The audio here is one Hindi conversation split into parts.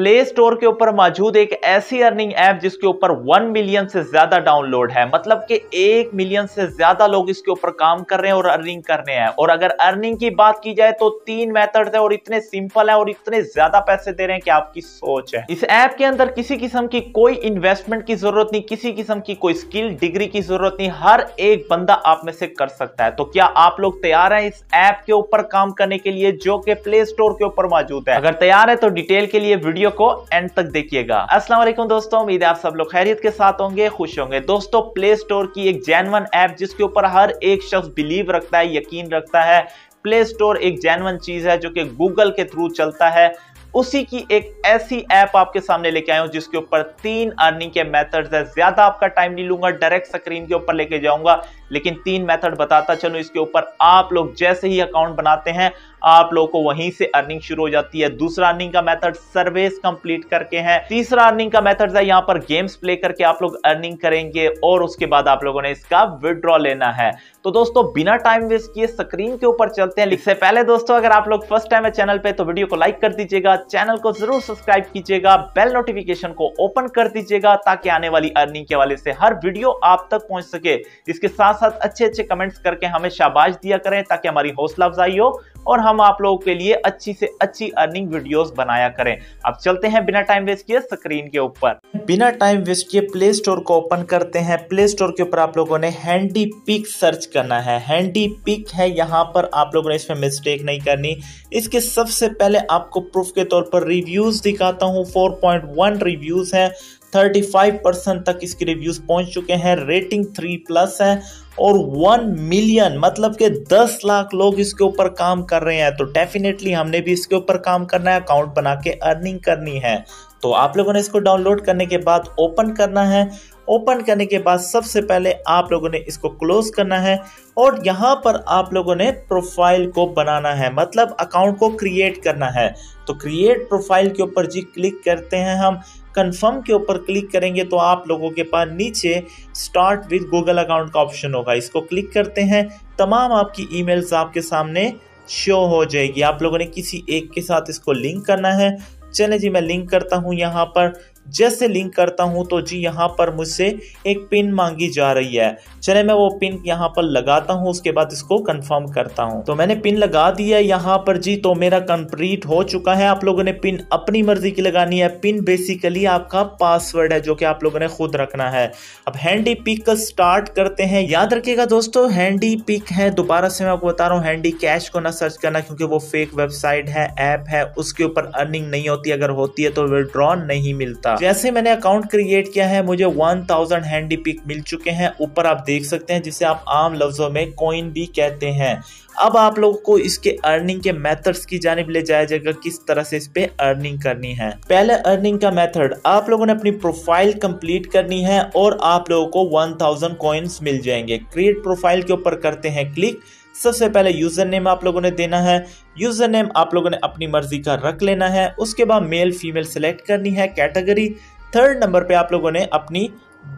प्ले स्टोर के ऊपर मौजूद एक ऐसी अर्निंग ऐप जिसके ऊपर वन मिलियन से ज़्यादा डाउनलोड है। मतलब कि एक मिलियन से ज़्यादा लोग इसके ऊपर काम कर रहे हैं और अर्निंग कर रहे हैं। और अगर अर्निंग की बात की जाए तो तीन मेथड है और इतने सिंपल है और इतने ज़्यादा पैसे दे रहे हैं कि आपकी सोच है। इस ऐप के अंदर किसी किस्म की कोई इन्वेस्टमेंट की ज़रूरत नहीं, किसी किस्म की कोई स्किल डिग्री की ज़रूरत नहीं। हर एक बंदा आप में से कर सकता है। तो क्या आप लोग तैयार है इस ऐप के ऊपर काम करने के लिए, जो कि प्ले स्टोर के ऊपर मौजूद है? अगर तैयार है तो डिटेल के लिए वीडियो वीडियो को एंड तक देखिएगा। अस्सलाम वालेकुम दोस्तों, उम्मीद है आप सब लोग खैरियत के साथ होंगे, खुश होंगे। दोस्तों प्ले स्टोर की एक जैनवन ऐप जिसके ऊपर हर एक शख्स बिलीव रखता है, यकीन रखता है प्ले स्टोर एक जैनवन चीज़ है जो कि गूगल के थ्रू चलता है। उसी की एक ऐसी ऐप आपके सामने लेके आया हूँ, जिसके ऊपर तीन अर्निंग के मेथड्स है। ज़्यादा आपका टाइम नहीं लूँगा डायरेक्ट स्क्रीन के ऊपर लेके जाऊँगा, लेकिन तीन मेथड बताता चलो। इसके ऊपर आप लोग जैसे ही अकाउंट बनाते हैं आप लोगों को वहीं से अर्निंग शुरू हो जाती है। दूसरा अर्निंग का मेथड सर्विस कंप्लीट करके है। तीसरा अर्निंग का मेथड है यहाँ पर गेम्स प्ले करके आप लोग अर्निंग करेंगे और उसके बाद आप लोगों ने इसका विड्रॉ लेना है। तो दोस्तों, बिना टाइम वेस्ट किए स्क्रीन के ऊपर चलते हैं। इससे पहले दोस्तों, अगर आप लोग फ़र्स्ट टाइम है चैनल पे तो वीडियो को लाइक कर दीजिएगा चैनल को ज़रूर सब्सक्राइब कीजिएगा बेल नोटिफिकेशन को ओपन कर दीजिएगा, ताकि आने वाली अर्निंग के वाले से हर वीडियो आप तक पहुँच सके। इसके साथ साथ अच्छे अच्छे कमेंट्स करके हमें शाबाश दिया करें, ताकि हमारी हौसला अफजाई हो। और हम आप लोगों के लिए अच्छी से अच्छी अर्निंग वीडियोस बनाया करें। अब चलते हैं बिना टाइम वेस्ट किए स्क्रीन के ऊपर। बिना टाइम वेस्ट किए प्ले स्टोर को ओपन करते हैं। प्ले स्टोर के ऊपर आप लोगों ने हैंडी पिक सर्च करना है। हैंडी पिक है, यहाँ पर आप लोगों ने इसमें मिस्टेक नहीं करनी। इसके सबसे पहले आपको प्रूफ के तौर पर रिव्यूज़ दिखाता हूँ। 4.1 रिव्यूज़ है। 35 परसेंट तक इसके रिव्यूज़ पहुँच चुके हैं रेटिंग थ्री प्लस है और वन मिलियन मतलब के दस लाख लोग इसके ऊपर काम कर रहे हैं। तो डेफिनेटली हमने भी इसके ऊपर काम करना है अकाउंट बना के अर्निंग करनी है। तो आप लोगों ने इसको डाउनलोड करने के बाद ओपन करना है। ओपन करने के बाद सबसे पहले आप लोगों ने इसको क्लोज करना है और यहाँ पर आप लोगों ने प्रोफ़ाइल को बनाना है मतलब अकाउंट को क्रिएट करना है। तो क्रिएट प्रोफ़ाइल के ऊपर जी क्लिक करते हैं हम। कंफर्म के ऊपर क्लिक करेंगे तो आप लोगों के पास नीचे स्टार्ट विद गूगल अकाउंट का ऑप्शन होगा। इसको क्लिक करते हैं, तमाम आपकी ईमेल्स आपके सामने शो हो जाएगी। आप लोगों ने किसी एक के साथ इसको लिंक करना है। चले जी, मैं लिंक करता हूँ यहाँ पर। जैसे लिंक करता हूँ तो जी यहाँ पर मुझसे एक पिन मांगी जा रही है। चले, मैं वो पिन यहाँ पर लगाता हूँ, उसके बाद इसको कंफर्म करता हूँ। तो मैंने पिन लगा दिया है यहाँ पर जी तो मेरा कंप्लीट हो चुका है। आप लोगों ने पिन अपनी मर्ज़ी की लगानी है। पिन बेसिकली आपका पासवर्ड है, जो कि आप लोगों ने खुद रखना है। अब हैंडी पिक स्टार्ट करते हैं। याद रखिएगा दोस्तों हैंडी पिक है। दोबारा से मैं आपको बता रहा हूँ हैंडी कैश को ना सर्च करना, क्योंकि वो फेक वेबसाइट है ऐप है, उसके ऊपर अर्निंग नहीं होती। अगर होती है तो विड्रॉ नहीं मिलता। जैसे मैंने अकाउंट क्रिएट किया है, मुझे 1000 हैंडी पिक मिल चुके हैं। ऊपर आप देख सकते हैं, जिसे आप आम लफ्जों में कॉइन भी कहते हैं। अब आप लोगों को इसके अर्निंग के मेथड्स की जानब ले जाया जाएगा, किस तरह से इस पे अर्निंग करनी है। पहले अर्निंग का मेथड आप लोगों ने अपनी प्रोफ़ाइल कंप्लीट करनी है और आप लोगों को 1000 कॉइन्स मिल जाएँगे। क्रिएट प्रोफ़ाइल के ऊपर करते हैं क्लिक सबसे पहले यूज़र नेम आप लोगों ने देना है। यूज़र नेम आप लोगों ने अपनी मर्ज़ी का रख लेना है। उसके बाद मेल फीमेल सेलेक्ट करनी है कैटेगरी थर्ड नंबर पे आप लोगों ने अपनी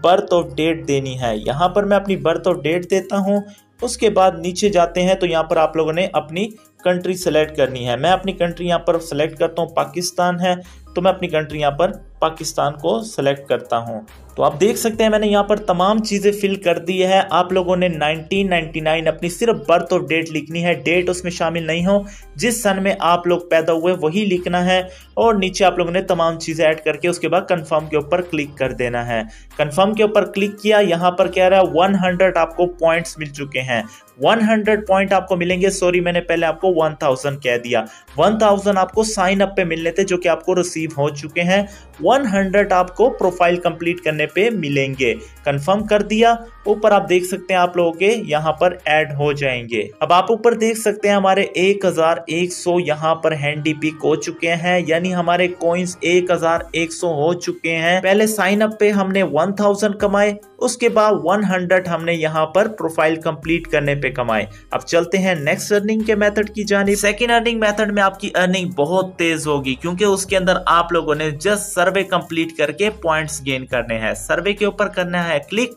बर्थ ऑफ़ डेट देनी है। यहाँ पर मैं अपनी बर्थ ऑफ़ डेट देता हूँ। उसके बाद नीचे जाते हैं तो यहाँ पर आप लोगों ने अपनी कंट्री सेलेक्ट करनी है। मैं अपनी कंट्री यहाँ पर सेलेक्ट करता हूँ। पाकिस्तान है। तो मैं अपनी कंट्री यहाँ पर पाकिस्तान को सेलेक्ट करता हूँ। तो आप देख सकते हैं, मैंने यहाँ पर तमाम चीज़ें फिल कर दी है। आप लोगों ने 1999 अपनी सिर्फ़ बर्थ और डेट लिखनी है। डेट उसमें शामिल नहीं हो। जिस सन में आप लोग पैदा हुए, वही लिखना है। और नीचे आप लोगों ने तमाम चीज़ें ऐड करके उसके बाद कंफर्म के ऊपर क्लिक कर देना है। कंफर्म के ऊपर क्लिक किया, यहाँ पर कह रहा है वन आपको पॉइंट्स मिल चुके हैं। 100 पॉइंट आपको मिलेंगे। सॉरी मैंने पहले आपको 1000 कह दिया। 1000 आपको साइन अप पे मिलने थे, जो कि आपको रिसीव हो चुके हैं 100 आपको प्रोफ़ाइल कंप्लीट करने पे मिलेंगे। कंफर्म कर दिया, ऊपर आप देख सकते हैं आप लोगों के यहाँ पर ऐड हो जाएँगे। अब आप ऊपर देख सकते हैं हमारे 1100 यहाँ पर हैंडी पिक हो चुके हैं, यानी हमारे कोइंस 1100 हो चुके हैं। पहले साइन अप पे हमने 1000 कमाए, उसके बाद 100 हमने यहाँ पर प्रोफ़ाइल कंप्लीट करने पे कमाए। अब चलते हैं नेक्स्ट अर्निंग के मेथड की जानी सेकेंड अर्निंग मेथड में आपकी अर्निंग बहुत तेज होगी, क्योंकि उसके अंदर आप लोगों ने जस्ट सर्वे कंप्लीट करके पॉइंट्स गेन करने हैं। सर्वे के ऊपर करना है क्लिक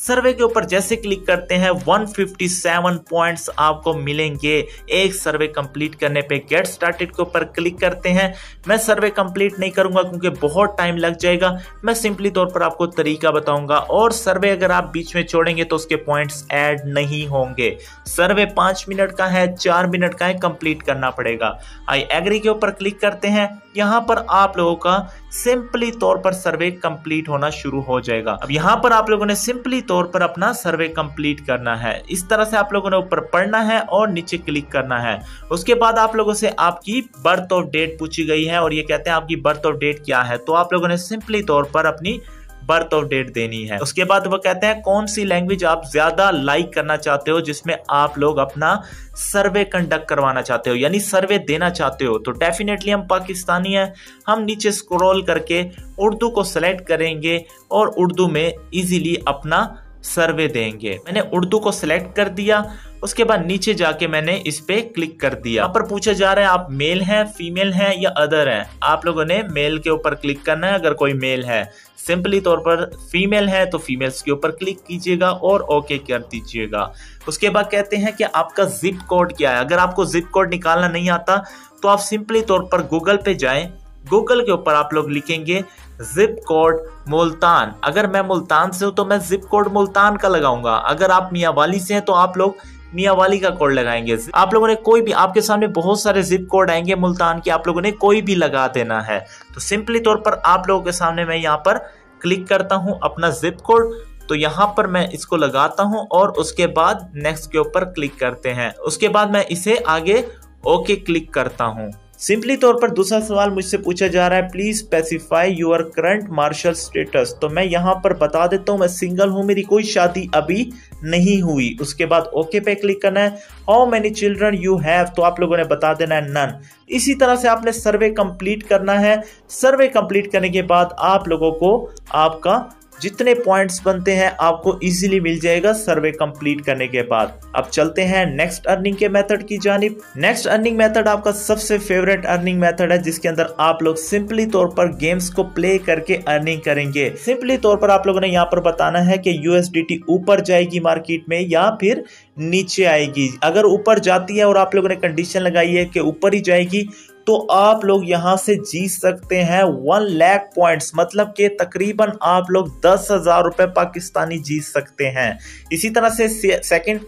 सर्वे के ऊपर जैसे क्लिक करते हैं 157 पॉइंट्स आपको मिलेंगे। एक सर्वे कंप्लीट करने पे गेट स्टार्टेड के ऊपर क्लिक करते हैं। मैं सर्वे कंप्लीट नहीं करूँगा क्योंकि बहुत टाइम लग जाएगा। मैं सिंपली तौर पर आपको तरीका बताऊँगा और सर्वे अगर आप बीच में छोड़ेंगे तो उसके पॉइंट्स ऐड नहीं होंगे। सर्वे पाँच मिनट का है, चार मिनट का है, कंप्लीट करना पड़ेगा। आई एग्री के ऊपर क्लिक करते हैं। यहाँ पर आप लोगों का सिंपली तौर पर सर्वे कंप्लीट होना शुरू हो जाएगा। अब यहाँ पर आप लोगों ने सिंपली तौर पर अपना सर्वे कंप्लीट करना है। इस तरह से आप लोगों ने ऊपर पढ़ना है और नीचे क्लिक करना है। उसके बाद आप लोगों से आपकी बर्थ ऑफ़ डेट पूछी गई है और ये कहते हैं आपकी बर्थ ऑफ़ डेट क्या है। तो आप लोगों ने सिंपली तौर पर अपनी बर्थ ऑफ़ डेट देनी है। उसके बाद वो कहते हैं कौन सी लैंग्वेज आप ज़्यादा लाइक करना चाहते हो, जिसमें आप लोग अपना सर्वे कंडक्ट करवाना चाहते हो, यानी सर्वे देना चाहते हो। तो डेफिनेटली हम पाकिस्तानी हैं, हम नीचे स्क्रॉल करके उर्दू को सेलेक्ट करेंगे और उर्दू में इजीली अपना सर्वे देंगे। मैंने उर्दू को सिलेक्ट कर दिया, उसके बाद नीचे जाके मैंने इस पे क्लिक कर दिया। पर पूछा जा रहा है, आप मेल हैं फीमेल हैं या अदर हैं? आप लोगों ने मेल के ऊपर क्लिक करना है, अगर कोई मेल है। सिंपली तौर पर फीमेल है तो फीमेल्स के ऊपर क्लिक कीजिएगा और ओके कर दीजिएगा। उसके बाद कहते हैं कि आपका जिप कोड क्या है? अगर आपको जिप कोड निकालना नहीं आता तो आप सिंपली तौर पर गूगल पे जाएँ गूगल के ऊपर आप लोग लिखेंगे जिप कोड मुल्तान। अगर मैं मुल्तान से हूँ तो मैं जिप कोड मुल्तान का लगाऊँगा। अगर आप मियावाली से हैं तो आप लोग मियावाली का कोड लगाएँगे। आप लोगों ने कोई भी, आपके सामने बहुत सारे जिप कोड आएँगे मुल्तान के, आप लोगों ने कोई भी लगा देना है। तो सिंपली तौर पर आप लोगों के सामने मैं यहाँ पर क्लिक करता हूँ अपना जिप कोड तो यहाँ पर मैं इसको लगाता हूँ और उसके बाद नेक्स्ट के ऊपर क्लिक करते हैं। उसके बाद मैं इसे आगे ओके क्लिक करता हूँ। सिंपली तौर पर दूसरा सवाल मुझसे पूछा जा रहा है please specify your current marital status तो मैं यहाँ पर बता देता हूँ, मैं सिंगल हूँ, मेरी कोई शादी अभी नहीं हुई। उसके बाद ओके पे क्लिक करना है। How many children you have तो आप लोगों ने बता देना है नन इसी तरह से आपने सर्वे कंप्लीट करना है। सर्वे कंप्लीट करने के बाद आप लोगों को आपका जितने पॉइंट्स बनते हैं, आपको इजीली मिल जाएगा सर्वे कंप्लीट करने के बाद। अब चलते हैं नेक्स्ट अर्निंग के मेथड की जानिब। नेक्स्ट अर्निंग मेथड आपका सबसे फेवरेट अर्निंग मेथड है, जिसके अंदर आप लोग सिंपली तौर पर गेम्स को प्ले करके अर्निंग करेंगे। सिंपली तौर पर आप लोगों ने यहाँ पर बताना है कि यूएसडीटी ऊपर जाएगी मार्केट में या फिर नीचे आएगी। अगर ऊपर जाती है और आप लोगों ने कंडीशन लगाई है कि ऊपर ही जाएगी तो आप लोग यहाँ से जीत सकते हैं वन लैख पॉइंट्स। मतलब कि तकरीबन आप लोग दस हज़ार रुपए पाकिस्तानी जीत सकते हैं। इसी तरह से सेकंड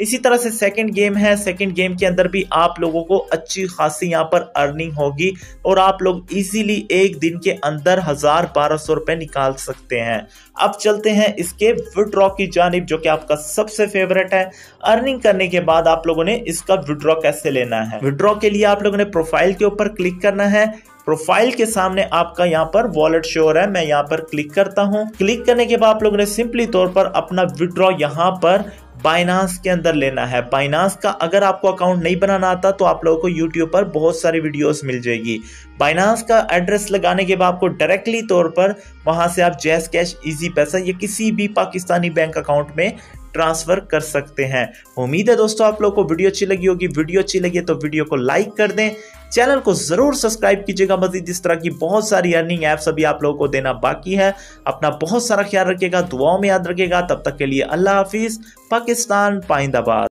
इसी तरह से सेकंड गेम है। सेकंड गेम के अंदर भी आप लोगों को अच्छी खासी यहाँ पर अर्निंग होगी और आप लोग इजीली एक दिन के अंदर हज़ार बारह सौ रुपए निकाल सकते हैं। अब चलते हैं इसके विड्रॉ की जानब, जो कि आपका सबसे फेवरेट है। अर्निंग करने के बाद आप लोगों ने इसका विड्रॉ कैसे लेना है? विड्रॉ के लिए आप लोगों ने प्रोफ़ाइल के ऊपर क्लिक करना है। प्रोफ़ाइल के सामने आपका यहाँ पर वॉलेट शो हो। रहा है मैं यहाँ पर क्लिक करता हूँ। क्लिक करने के बाद आप लोगों ने सिंपली तौर पर अपना विड्रॉ यहाँ पर बाइनास के अंदर लेना है। बाइनास का अगर आपको अकाउंट नहीं बनाना आता तो आप लोगों को यूट्यूब पर बहुत सारी वीडियोस मिल जाएगी। बाइनास का एड्रेस लगाने के बाद आपको डायरेक्टली तौर पर वहाँ से आप जैस कैश इजी पैसा या किसी भी पाकिस्तानी बैंक अकाउंट में ट्रांसफ़र कर सकते हैं। उम्मीद है दोस्तों आप लोग को वीडियो अच्छी लगी होगी। वीडियो अच्छी लगी तो वीडियो को लाइक कर दें। चैनल को ज़रूर सब्सक्राइब कीजिएगा। मजीद इस तरह की बहुत सारी अर्निंग ऐप्स अभी आप लोगों को देना बाकी है। अपना बहुत सारा ख्याल रखेगा दुआओं में याद रखेगा तब तक के लिए अल्लाह हाफिज। पाकिस्तान, पाइंदाबाद।